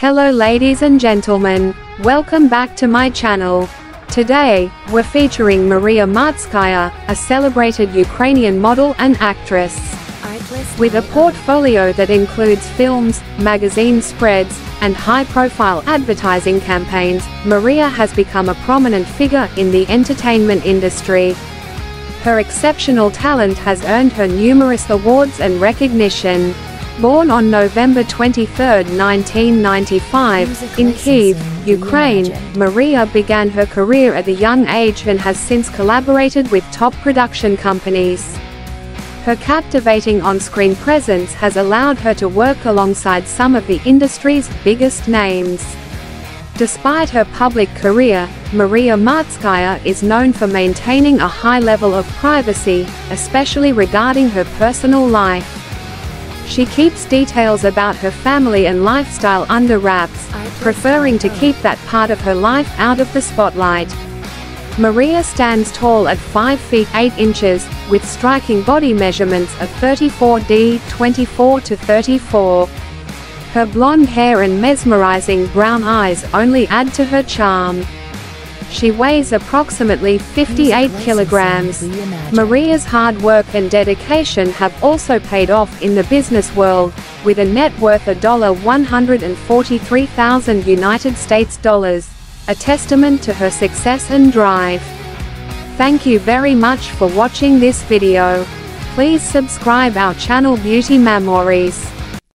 Hello ladies and gentlemen, welcome back to my channel. Today, we're featuring Maria Martskaya, a celebrated Ukrainian model and actress. With a portfolio that includes films, magazine spreads, and high-profile advertising campaigns, Maria has become a prominent figure in the entertainment industry. Her exceptional talent has earned her numerous awards and recognition. Born on November 23, 1995, in Kiev, Ukraine, Maria began her career at a young age and has since collaborated with top production companies. Her captivating on-screen presence has allowed her to work alongside some of the industry's biggest names. Despite her public career, Maria Martskaya is known for maintaining a high level of privacy, especially regarding her personal life. She keeps details about her family and lifestyle under wraps, preferring to keep that part of her life out of the spotlight. Maria stands tall at 5 feet 8 inches, with striking body measurements of 34D 24 to 34. Her blonde hair and mesmerizing brown eyes only add to her charm. She weighs approximately 58 kilograms. Maria's hard work and dedication have also paid off in the business world, with a net worth of 143,000 United States dollars, a testament to her success and drive. Thank you very much for watching this video. Please subscribe our channel Beauty Memories.